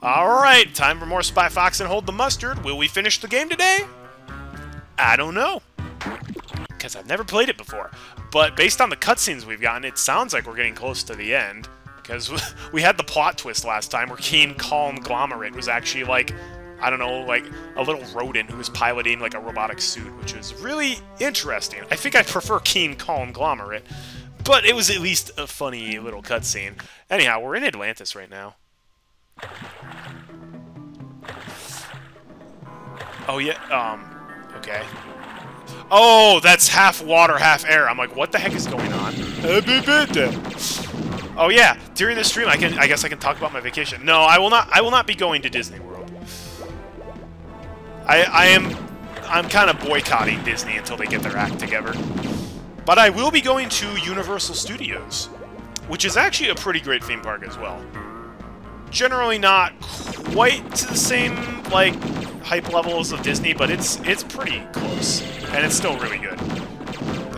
Alright, time for more Spy Fox and Hold the Mustard. Will we finish the game today? I don't know. Because I've never played it before. But based on the cutscenes we've gotten, it sounds like we're getting close to the end. Because we had the plot twist last time where Keen Conglomerate was actually like, I don't know, like a little rodent who was piloting like a robotic suit, which was really interesting. I think I prefer Keen Conglomerate, but it was at least a funny little cutscene. Anyhow, we're in Atlantis right now. Oh, yeah, um, okay. Oh, that's half water, half air. I'm like, what the heck is going on? Oh yeah, during the stream, I can, I guess I can talk about my vacation. No, I will not, I will not be going to Disney World. I, I am, I'm kind of boycotting Disney until they get their act together. But I will be going to Universal Studios, which is actually a pretty great theme park as well generally not quite to the same, like, hype levels of Disney, but it's it's pretty close. And it's still really good.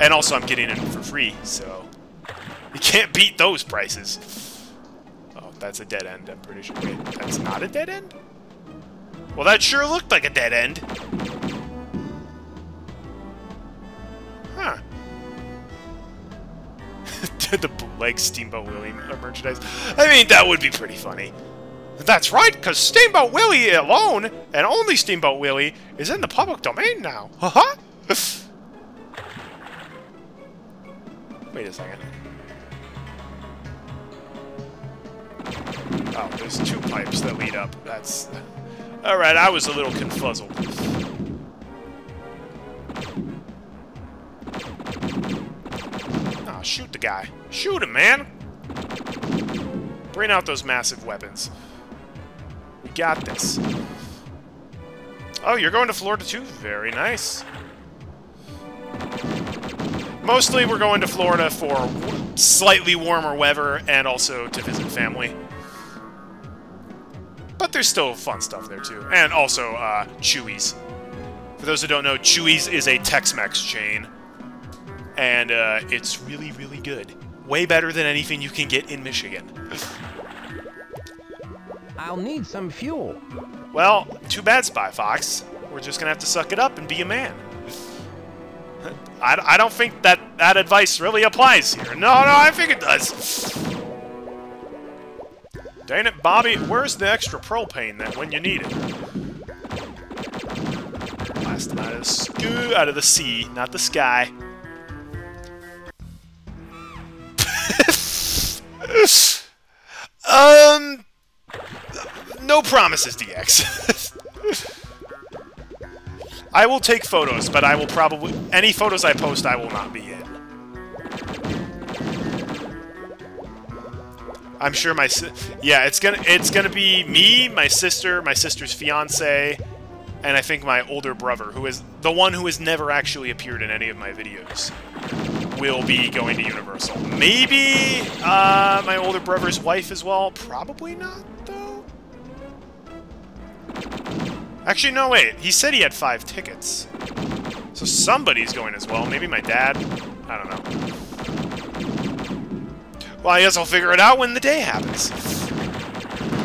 And also, I'm getting it for free, so... You can't beat those prices. Oh, that's a dead end, I'm pretty sure. Wait, that's not a dead end? Well, that sure looked like a dead end. Huh. the bootleg Steamboat Willie uh, merchandise. I mean, that would be pretty funny. That's right, because Steamboat Willie alone, and only Steamboat Willie, is in the public domain now. Haha! Uh-huh. Wait a second. Oh, there's two pipes that lead up. That's... Alright, I was a little confuzzled. Shoot the guy. Shoot him, man! Bring out those massive weapons. We got this. Oh, you're going to Florida too? Very nice. Mostly we're going to Florida for slightly warmer weather and also to visit family. But there's still fun stuff there too. And also, uh, Chuy's. For those who don't know, Chuy's is a Tex-Mex chain. And uh, it's really, really good. Way better than anything you can get in Michigan. I'll need some fuel. Well, too bad, Spy Fox. We're just gonna have to suck it up and be a man. I, I don't think that that advice really applies here. No, no, I think it does. Dang it, Bobby, where's the extra propane then when you need it? Blast out of the, out of the sea, not the sky. Promises, DX. I will take photos, but I will probably... Any photos I post, I will not be in. I'm sure my... Yeah, it's gonna it's gonna be me, my sister, my sister's fiance, and I think my older brother, who is the one who has never actually appeared in any of my videos, will be going to Universal. Maybe uh, my older brother's wife as well. Probably not, Actually, no, wait. He said he had five tickets. So somebody's going as well. Maybe my dad? I don't know. Well, I guess I'll figure it out when the day happens.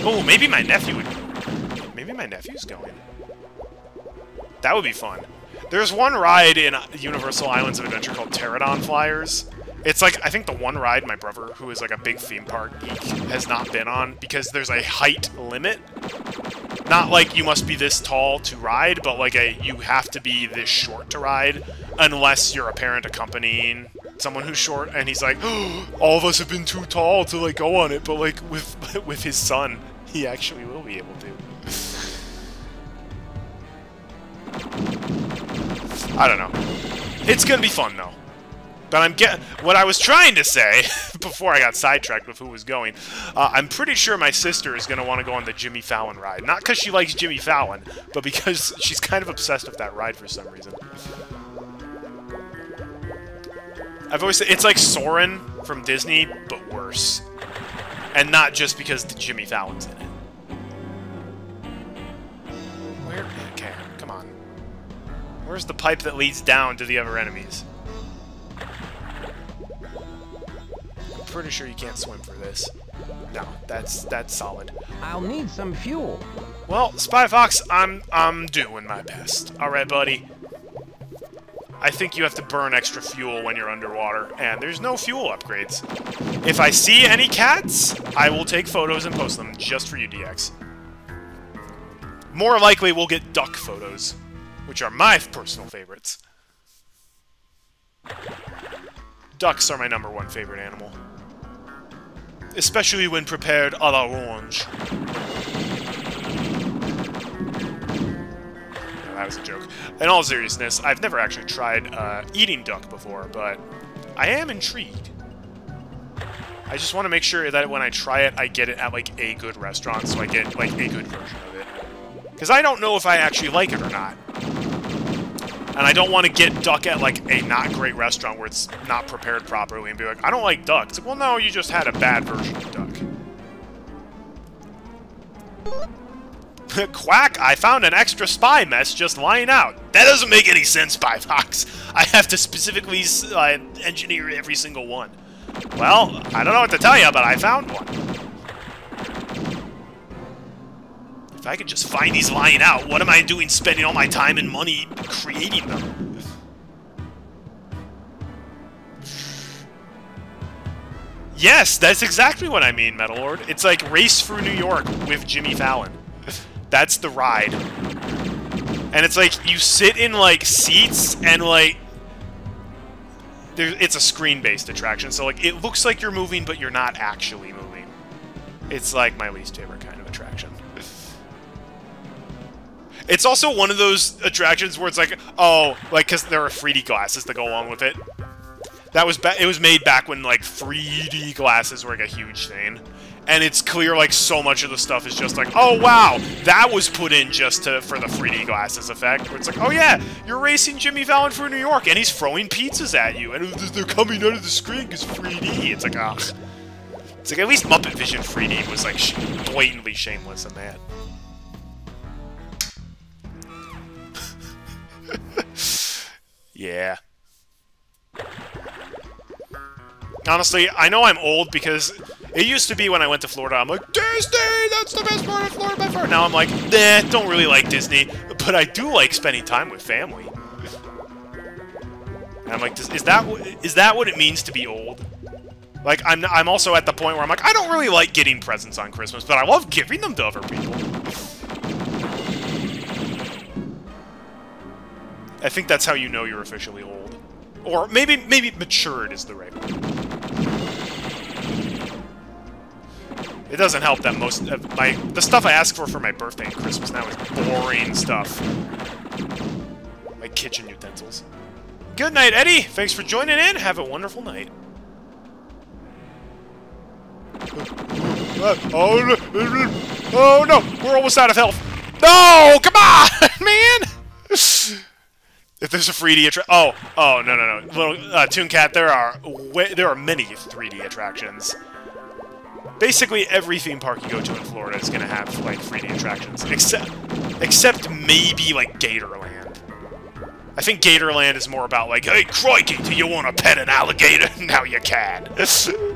Oh, maybe my nephew would... Maybe my nephew's going. That would be fun. There's one ride in Universal Islands of Adventure called Pterodon Flyers. It's like, I think the one ride my brother, who is like a big theme park geek, has not been on because there's a height limit. Not like you must be this tall to ride, but like a you have to be this short to ride unless you're a parent accompanying someone who's short and he's like, oh, all of us have been too tall to like go on it, but like with with his son, he actually will be able to. I don't know. It's gonna be fun though. But I'm get what I was trying to say before I got sidetracked with who was going. Uh, I'm pretty sure my sister is going to want to go on the Jimmy Fallon ride. Not because she likes Jimmy Fallon, but because she's kind of obsessed with that ride for some reason. I've always said it's like Soarin' from Disney, but worse. And not just because the Jimmy Fallon's in it. Where? Okay, come on. Where's the pipe that leads down to the other enemies? Pretty sure you can't swim for this. No, that's that's solid. I'll need some fuel. Well, Spy Fox, I'm I'm doing my best. All right, buddy. I think you have to burn extra fuel when you're underwater, and there's no fuel upgrades. If I see any cats, I will take photos and post them just for you, DX. More likely, we'll get duck photos, which are my personal favorites. Ducks are my number one favorite animal. Especially when prepared a la orange. that was a joke. In all seriousness, I've never actually tried uh, eating duck before, but I am intrigued. I just want to make sure that when I try it, I get it at, like, a good restaurant, so I get, like, a good version of it. Because I don't know if I actually like it or not. And I don't want to get duck at, like, a not great restaurant where it's not prepared properly and be like, I don't like duck. It's like, well, no, you just had a bad version of duck. Quack, I found an extra spy mess just lying out. That doesn't make any sense, Spy Fox. I have to specifically uh, engineer every single one. Well, I don't know what to tell you, but I found one. If I could just find these lying out, what am I doing spending all my time and money creating them? Yes, that's exactly what I mean, Metal Lord. It's like Race Through New York with Jimmy Fallon. That's the ride. And it's like, you sit in, like, seats, and, like, there, it's a screen-based attraction, so, like, it looks like you're moving, but you're not actually moving. It's, like, my least favorite kind of attraction. It's also one of those attractions where it's like, oh, like, because there are 3D glasses that go along with it. That was, it was made back when, like, 3D glasses were, like, a huge thing and it's clear like so much of the stuff is just like, oh wow, that was put in just to for the 3D glasses effect. Where it's like, oh yeah, you're racing Jimmy Fallon through New York, and he's throwing pizzas at you, and they're coming out of the screen because 3D. It's like, ah, it's like at least Muppet Vision 3D was like blatantly shameless in that. yeah. Honestly, I know I'm old because it used to be when I went to Florida, I'm like, Disney, that's the best part of Florida by far. Now I'm like, nah, don't really like Disney, but I do like spending time with family. And I'm like, is that is that what it means to be old? Like, I'm I'm also at the point where I'm like, I don't really like getting presents on Christmas, but I love giving them to other people. I think that's how you know you're officially old. Or maybe maybe matured is the right word. It doesn't help that most of my the stuff I ask for for my birthday and Christmas now is boring stuff. Like kitchen utensils. Good night, Eddie. Thanks for joining in. Have a wonderful night. Uh, oh, uh, uh, oh no! We're almost out of health. No! Come on, man! If there's a 3D attraction, oh, oh no no no, little uh, Toon Cat, there are there are many 3D attractions basically every theme park you go to in Florida is going to have, like, 3D attractions. Except, except maybe, like, Gatorland. I think Gatorland is more about, like, hey, crikey, do you want to pet an alligator? now you can.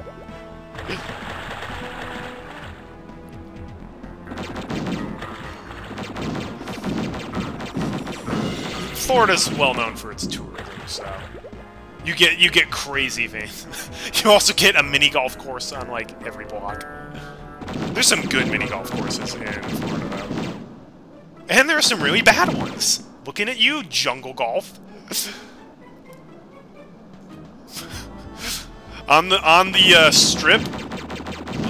Florida's well known for its tourism, so... You get you get crazy things. you also get a mini golf course on like every block. There's some good mini golf courses in Florida though. And there are some really bad ones. Looking at you, Jungle Golf. on the on the uh, strip,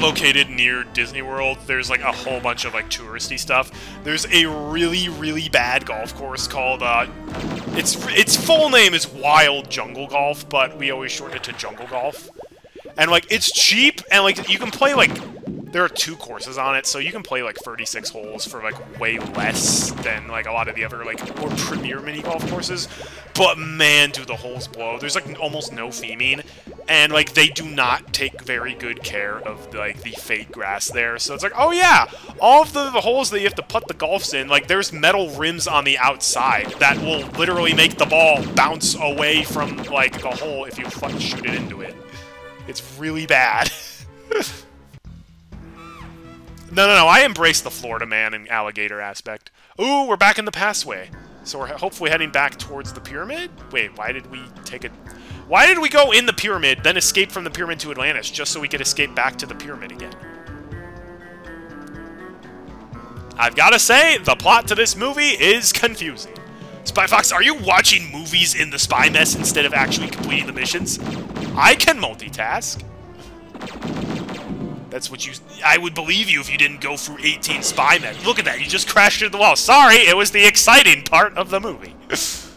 located near Disney World, there's like a whole bunch of like touristy stuff. There's a really, really bad golf course called, uh, its, its full name is Wild Jungle Golf, but we always shorten it to Jungle Golf. And like, it's cheap, and like, you can play like there are two courses on it, so you can play like 36 holes for like way less than like a lot of the other like more premier mini golf courses. But man, do the holes blow. There's like almost no theming, and like they do not take very good care of like the fake grass there. So it's like, oh yeah, all of the, the holes that you have to put the golfs in, like there's metal rims on the outside that will literally make the ball bounce away from like the hole if you fucking shoot it into it. It's really bad. No, no, no. I embrace the Florida man and alligator aspect. Ooh, we're back in the passway. So we're hopefully heading back towards the pyramid? Wait, why did we take it? Why did we go in the pyramid, then escape from the pyramid to Atlantis, just so we could escape back to the pyramid again? I've gotta say, the plot to this movie is confusing. Spy Fox, are you watching movies in the spy mess instead of actually completing the missions? I can multitask. That's what you... I would believe you if you didn't go through 18 spy mess. Look at that, you just crashed into the wall. Sorry, it was the exciting part of the movie.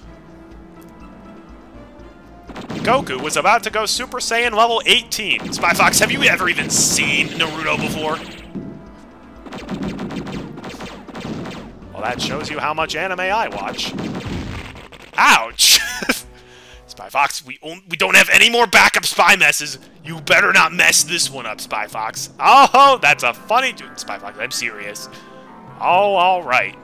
Goku was about to go Super Saiyan level 18. Spy Fox, have you ever even seen Naruto before? Well, that shows you how much anime I watch. Ouch! Spy Fox, we, we don't have any more backup spy messes. You better not mess this one up, Spy Fox. Oh, that's a funny... Dude, Spy Fox, I'm serious. Oh, alright.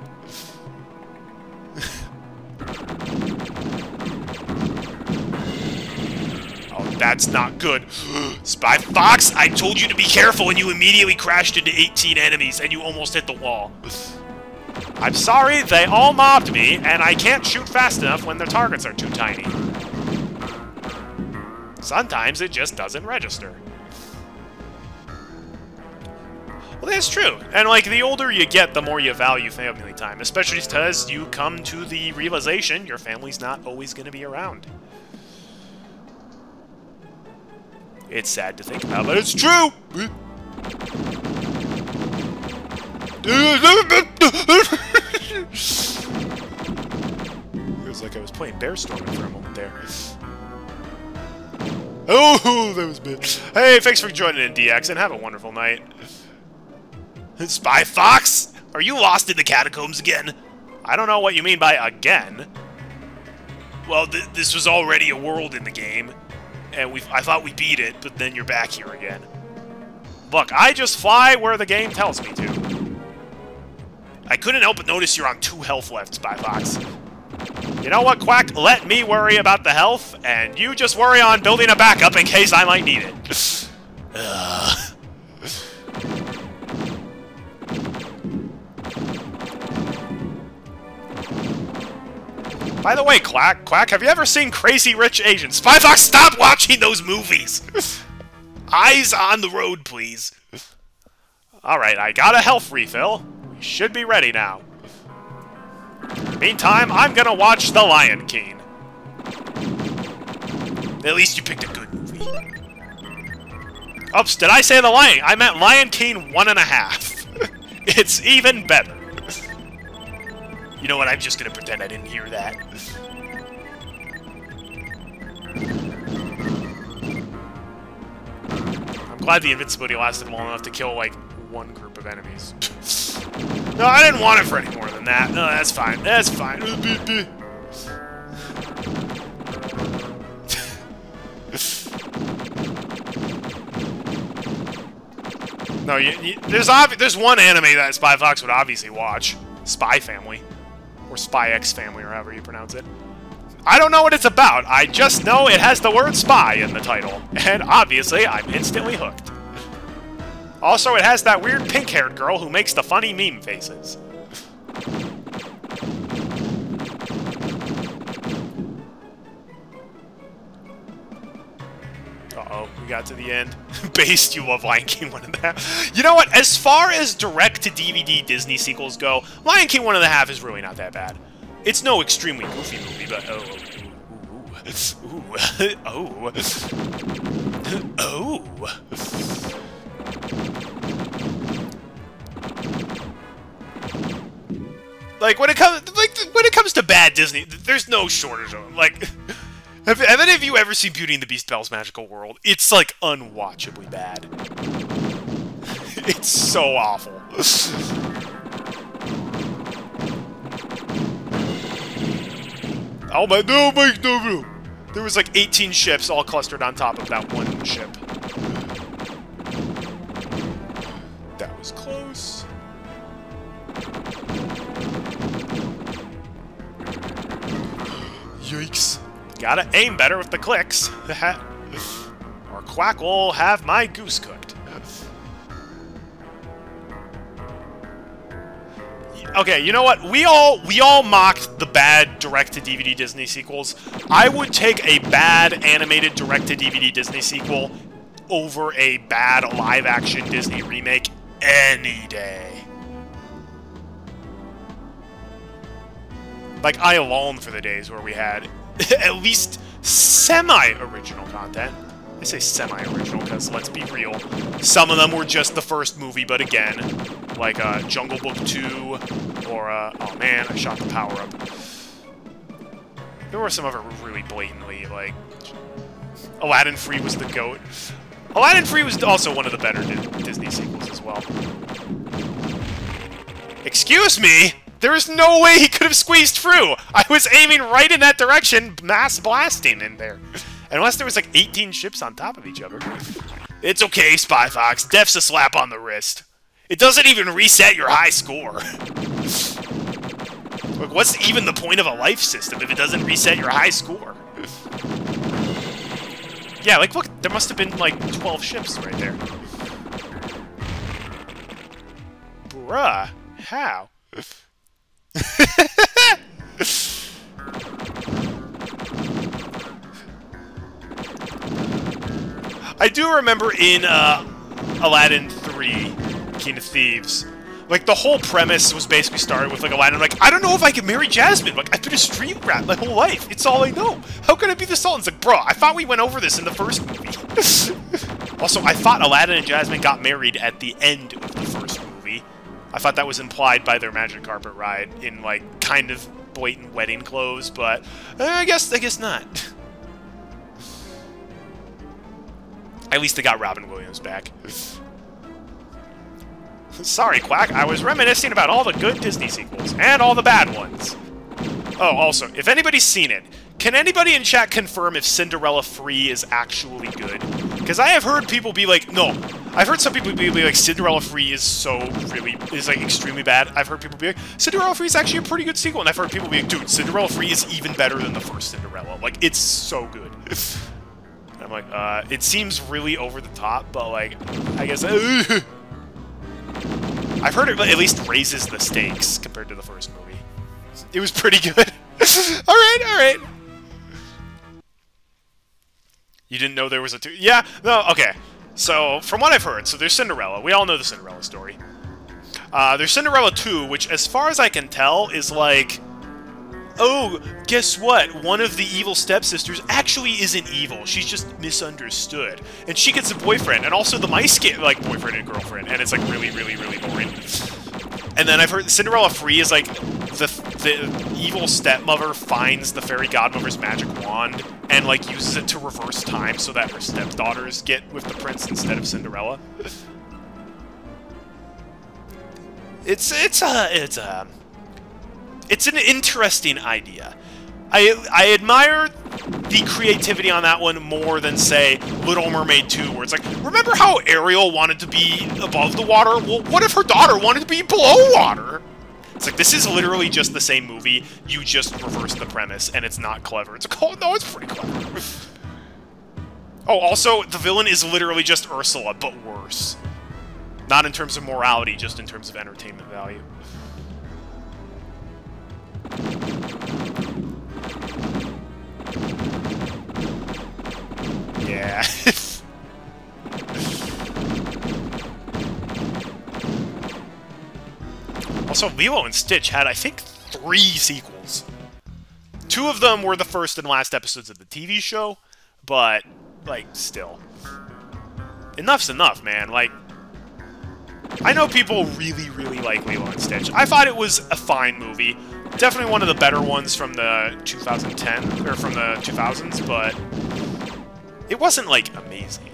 oh, that's not good. Spy Fox, I told you to be careful and you immediately crashed into 18 enemies and you almost hit the wall. I'm sorry, they all mobbed me, and I can't shoot fast enough when the targets are too tiny. Sometimes it just doesn't register. Well, that's true. And, like, the older you get, the more you value family time. Especially because you come to the realization your family's not always going to be around. It's sad to think about, but it's true! it was like I was playing Bear Storm for a moment there. Oh, that was bad. Hey, thanks for joining in, DX, and have a wonderful night. Spy Fox? Are you lost in the catacombs again? I don't know what you mean by again. Well, th this was already a world in the game, and we I thought we beat it, but then you're back here again. Look, I just fly where the game tells me to. I couldn't help but notice you're on two health left, Spy Fox. You know what, Quack? Let me worry about the health, and you just worry on building a backup in case I might need it. By the way, Quack, Quack, have you ever seen Crazy Rich Asians? Spy Fox, stop watching those movies! Eyes on the road, please. Alright, I got a health refill. We should be ready now. Meantime, I'm gonna watch The Lion King. At least you picked a good movie. Oops, did I say The Lion? I meant Lion King one and a half. it's even better. You know what, I'm just gonna pretend I didn't hear that. I'm glad the invincibility lasted long enough to kill, like, one group of enemies. no, I didn't want it for any more than that. No, that's fine. That's fine. no, you, you, there's there's one anime that Spy Fox would obviously watch. Spy Family. Or Spy X Family, or however you pronounce it. I don't know what it's about. I just know it has the word spy in the title. And obviously, I'm instantly hooked. Also, it has that weird pink-haired girl who makes the funny meme faces. Uh-oh, we got to the end. Based, you love Lion King 1 and a half. You know what? As far as direct-to-DVD Disney sequels go, Lion King 1 and a half is really not that bad. It's no extremely goofy movie, but oh, oh ooh, ooh, oh, oh. Like when it comes, like when it comes to bad Disney, there's no shortage of them. Like, have, have any of you ever seen Beauty and the Beast: Belle's Magical World? It's like unwatchably bad. it's so awful. oh my no, my no, no. There was like 18 ships all clustered on top of that one ship. That was close. Yikes. Gotta aim better with the clicks. or Quack will have my goose cooked. okay, you know what? We all we all mocked the bad direct-to-DVD Disney sequels. I would take a bad animated direct-to-DVD Disney sequel over a bad live-action Disney remake any day. Like, I long for the days where we had at least semi-original content. I say semi-original because, let's be real, some of them were just the first movie, but again, like uh, Jungle Book 2, or, uh, oh man, I shot the power-up. There were some other really blatantly, like, Aladdin Free was the GOAT. Aladdin Free was also one of the better Disney sequels as well. Excuse me? There is no way he could have squeezed through! I was aiming right in that direction, mass blasting in there. Unless there was like 18 ships on top of each other. It's okay, Spy Fox. Death's a slap on the wrist. It doesn't even reset your high score. Like, what's even the point of a life system if it doesn't reset your high score? Yeah, like, look, there must have been, like, 12 ships right there. Bruh. How? I do remember in uh, Aladdin 3, King of Thieves, like, the whole premise was basically started with, like, Aladdin, like, I don't know if I can marry Jasmine. Like, I've been a street rat my whole life. It's all I know. How can I be the Sultan? It's like, bro, I thought we went over this in the first movie. also, I thought Aladdin and Jasmine got married at the end of the first movie. I thought that was implied by their magic carpet ride in, like, kind of blatant wedding clothes, but uh, I guess, I guess not. At least they got Robin Williams back. Sorry, Quack, I was reminiscing about all the good Disney sequels, and all the bad ones. Oh, also, if anybody's seen it, can anybody in chat confirm if Cinderella Free is actually good? Because I have heard people be like, no. I've heard some people be like, Cinderella Free is so really, is like extremely bad. I've heard people be like, Cinderella Free is actually a pretty good sequel. And I've heard people be like, dude, Cinderella Free is even better than the first Cinderella. Like, it's so good. I'm like, uh, it seems really over the top, but like, I guess, uh, I've heard it but at least raises the stakes compared to the first movie. It was pretty good. alright, alright. You didn't know there was a two? Yeah, no, okay. So, from what I've heard, so there's Cinderella. We all know the Cinderella story. Uh, there's Cinderella 2, which, as far as I can tell, is like oh, guess what? One of the evil stepsisters actually isn't evil. She's just misunderstood. And she gets a boyfriend, and also the mice get, like, boyfriend and girlfriend, and it's, like, really, really, really boring. And then I've heard Cinderella Free is, like, the, the evil stepmother finds the fairy godmother's magic wand and, like, uses it to reverse time so that her stepdaughters get with the prince instead of Cinderella. It's, it's, a, it's, a, it's an interesting idea. I, I admire the creativity on that one more than, say, Little Mermaid 2, where it's like, remember how Ariel wanted to be above the water? Well, what if her daughter wanted to be below water? It's like, this is literally just the same movie, you just reverse the premise, and it's not clever. It's like, oh, no, it's pretty clever. oh, also, the villain is literally just Ursula, but worse. Not in terms of morality, just in terms of entertainment value. Yeah. also, Lilo and Stitch had, I think, three sequels. Two of them were the first and last episodes of the TV show, but, like, still. Enough's enough, man. Like, I know people really, really like Lilo and Stitch. I thought it was a fine movie. Definitely one of the better ones from the 2010, or from the 2000s, but it wasn't, like, amazing.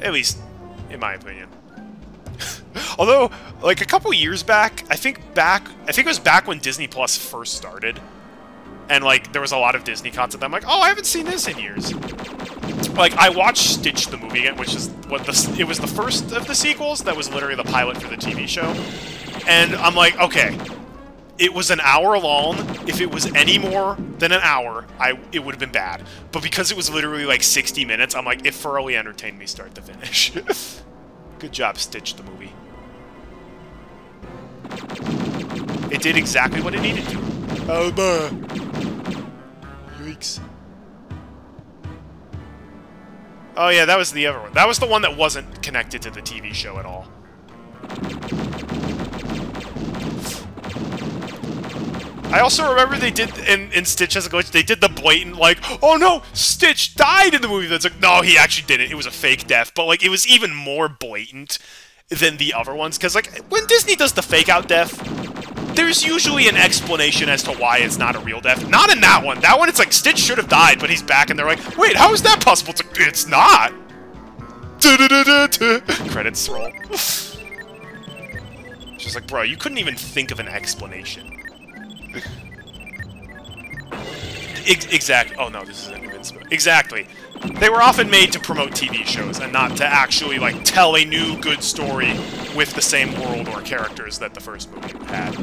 At least, in my opinion. Although, like, a couple years back, I think back, I think it was back when Disney Plus first started, and, like, there was a lot of Disney content I'm like, oh, I haven't seen this in years. Like, I watched Stitch the movie again, which is what the, it was the first of the sequels that was literally the pilot for the TV show, and I'm like, okay, it was an hour long. If it was any more than an hour, I it would have been bad. But because it was literally like 60 minutes, I'm like, it thoroughly entertained me start to finish. Good job, Stitch the movie. It did exactly what it needed to. Oh, bah. Yikes. Oh yeah, that was the other one. That was the one that wasn't connected to the TV show at all. I also remember they did in, in Stitch as a glitch, they did the blatant like, oh no, Stitch died in the movie. That's like, no, he actually didn't. It was a fake death, but like it was even more blatant than the other ones because like when Disney does the fake out death, there's usually an explanation as to why it's not a real death. Not in that one. That one, it's like Stitch should have died, but he's back, and they're like, wait, how is that possible? It's like, it's not. Credits roll. Just like, bro, you couldn't even think of an explanation. Ex exactly. Oh no, this is Invincible. Exactly. They were often made to promote TV shows and not to actually like tell a new good story with the same world or characters that the first movie had.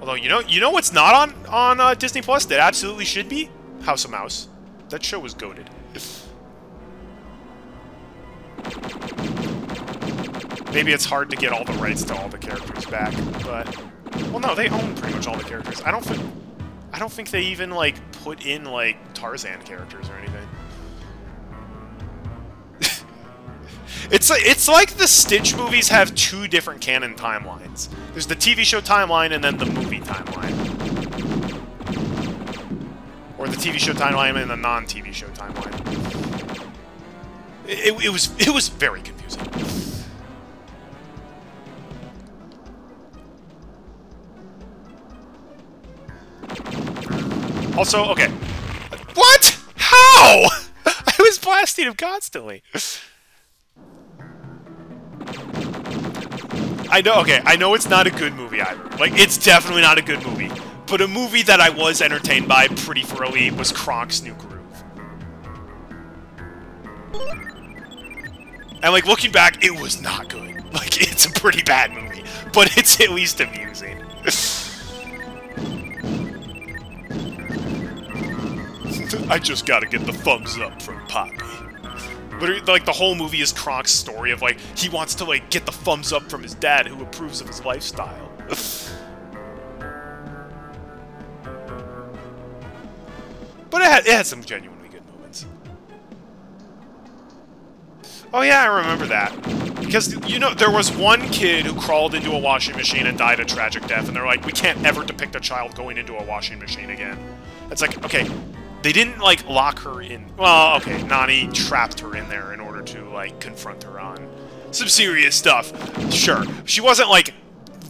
Although you know, you know what's not on on uh, Disney Plus that absolutely should be House of Mouse. That show was goaded. Maybe it's hard to get all the rights to all the characters back, but well, no, they own pretty much all the characters. I don't think I don't think they even like put in like Tarzan characters or anything. It's like, it's like the Stitch movies have two different canon timelines. There's the TV show timeline and then the movie timeline. Or the TV show timeline and the non-TV show timeline. It, it, was it was very confusing. Also, okay. What? How? I was blasting him constantly. I know, okay, I know it's not a good movie either. Like, it's definitely not a good movie. But a movie that I was entertained by pretty thoroughly was Kronk's New Groove. And, like, looking back, it was not good. Like, it's a pretty bad movie. But it's at least amusing. I just gotta get the thumbs up from Poppy. Literally, like, the whole movie is Kronk's story of, like, he wants to, like, get the thumbs up from his dad who approves of his lifestyle. but it had, it had some genuinely Oh yeah, I remember that. Because, you know, there was one kid who crawled into a washing machine and died a tragic death, and they're like, we can't ever depict a child going into a washing machine again. It's like, okay, they didn't, like, lock her in. Well, okay, Nani trapped her in there in order to, like, confront her on some serious stuff. Sure. She wasn't, like,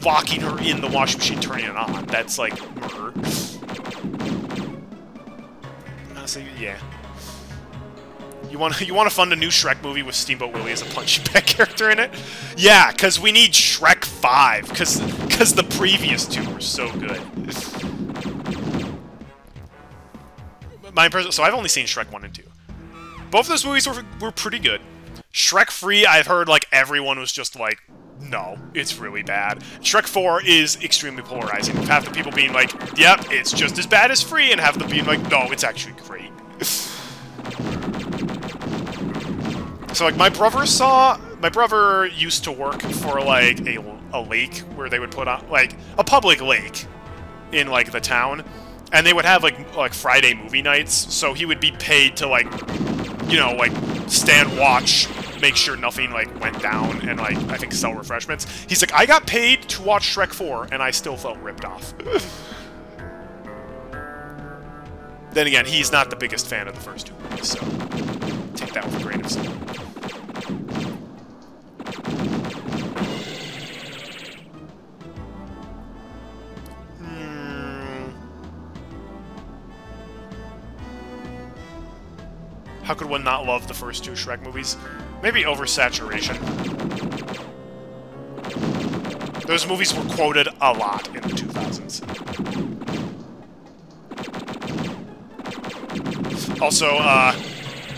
locking her in the washing machine, turning it on. That's, like, murder. Honestly, yeah. You want you want to fund a new Shrek movie with Steamboat Willie as a punching bag character in it? Yeah, because we need Shrek 5, because because the previous two were so good my impression. So I've only seen Shrek one and two. Both of those movies were were pretty good. Shrek 3, I've heard like everyone was just like, no, it's really bad. Shrek 4 is extremely polarizing, half the people being like, yep, it's just as bad as free, and half them being like, no, it's actually great. so, like, my brother saw... My brother used to work for, like, a, a lake where they would put on, like, a public lake in, like, the town and they would have like like Friday movie nights, so he would be paid to like, you know, like stand watch, make sure nothing like went down, and like I think sell refreshments. He's like, I got paid to watch Shrek 4, and I still felt ripped off. then again, he's not the biggest fan of the first two movies, so take that with a grain of salt. Hmm. How could one not love the first two Shrek movies? Maybe oversaturation. Those movies were quoted a lot in the 2000s. Also, uh,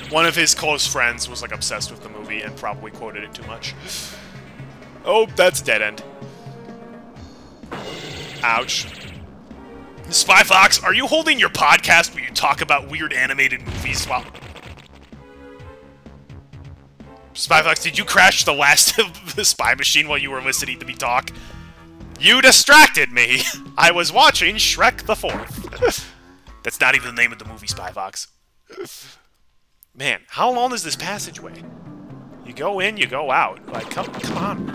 one of his close friends was, like, obsessed with the movie and probably quoted it too much. Oh, that's dead end. Ouch. Spy Fox, are you holding your podcast where you talk about weird animated movies while... Spy Fox, did you crash the last of the spy machine while you were listening to me talk? You distracted me! I was watching Shrek the Fourth. That's not even the name of the movie, Spy Fox. Man, how long is this passageway? You go in, you go out. Like, come, come on.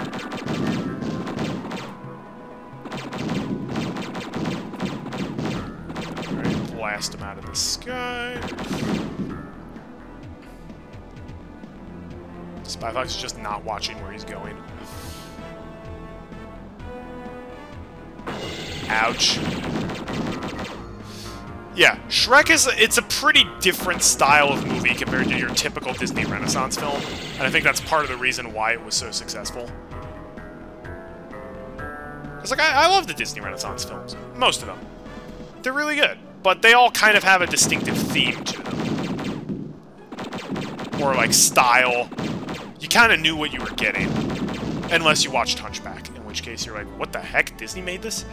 Blast him out of the sky. Spy Fox is just not watching where he's going. Ouch. Yeah, Shrek is it's a pretty different style of movie compared to your typical Disney Renaissance film, and I think that's part of the reason why it was so successful. It's like I, I love the Disney Renaissance films, most of them. They're really good, but they all kind of have a distinctive theme to them, or like style. You kind of knew what you were getting, unless you watched Hunchback, in which case you're like, what the heck? Disney made this?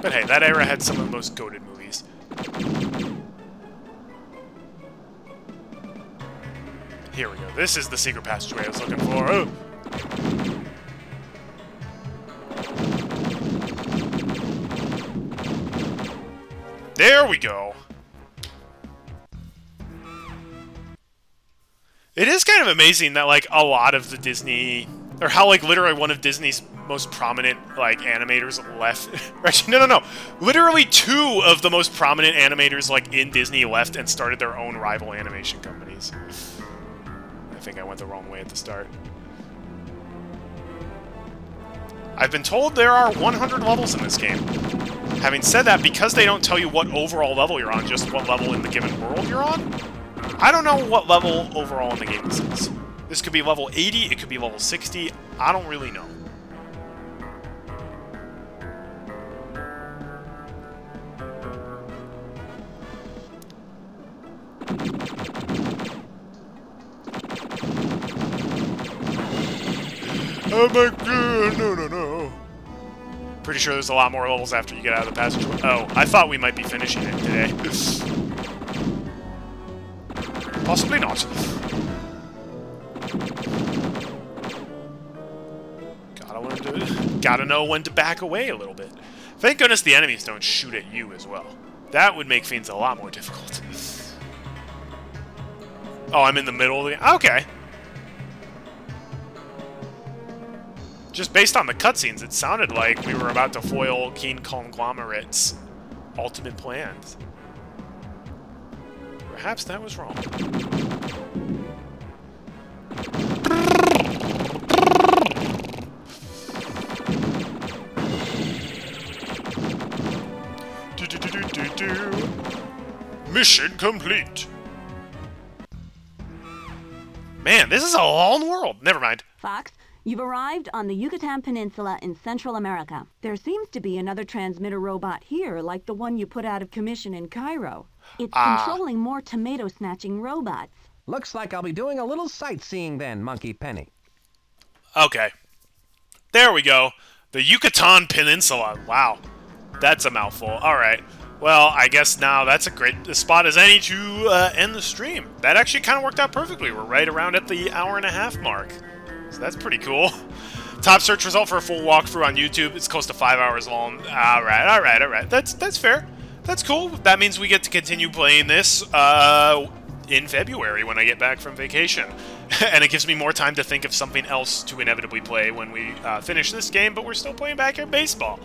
But hey, that era had some of the most goaded movies. Here we go. This is the secret passageway I was looking for. Oh! There we go. It is kind of amazing that, like, a lot of the Disney... Or how, like, literally one of Disney's most prominent, like, animators left... No, no, no. Literally two of the most prominent animators, like, in Disney left and started their own rival animation companies. I think I went the wrong way at the start. I've been told there are 100 levels in this game. Having said that, because they don't tell you what overall level you're on, just what level in the given world you're on, I don't know what level overall in the game this is. This could be level 80, it could be level 60, I don't really know. Oh my god, no, no, no. Pretty sure there's a lot more levels after you get out of the passageway. Oh, I thought we might be finishing it today. Possibly not. Gotta learn to... Gotta know when to back away a little bit. Thank goodness the enemies don't shoot at you as well. That would make things a lot more difficult. Oh, I'm in the middle of the... Okay. Just based on the cutscenes, it sounded like we were about to foil Keen Conglomerate's ultimate plans. Perhaps that was wrong. Mission complete. Man, this is a long world. Never mind. Fox, you've arrived on the Yucatan Peninsula in Central America. There seems to be another transmitter robot here, like the one you put out of commission in Cairo. It's Ah. controlling more tomato snatching robots. Looks like I'll be doing a little sightseeing then, Monkey Penny. Okay. There we go. The Yucatan Peninsula. Wow. That's a mouthful. Alright. Well, I guess now that's a great spot as any to uh, end the stream. That actually kind of worked out perfectly. We're right around at the hour and a half mark. So that's pretty cool. Top search result for a full walkthrough on YouTube. It's close to five hours long. Alright, alright, alright. That's, that's fair. That's cool. That means we get to continue playing this uh, in February when I get back from vacation. and it gives me more time to think of something else to inevitably play when we uh, finish this game, but we're still playing backyard baseball.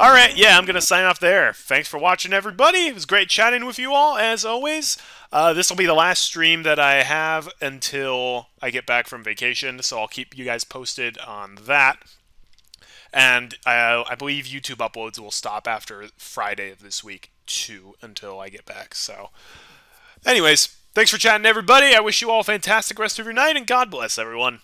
Alright, yeah, I'm going to sign off there. Thanks for watching, everybody. It was great chatting with you all, as always. Uh, this will be the last stream that I have until I get back from vacation, so I'll keep you guys posted on that. And uh, I believe YouTube uploads will stop after Friday of this week, too, until I get back. So, anyways, thanks for chatting, everybody. I wish you all a fantastic rest of your night, and God bless everyone.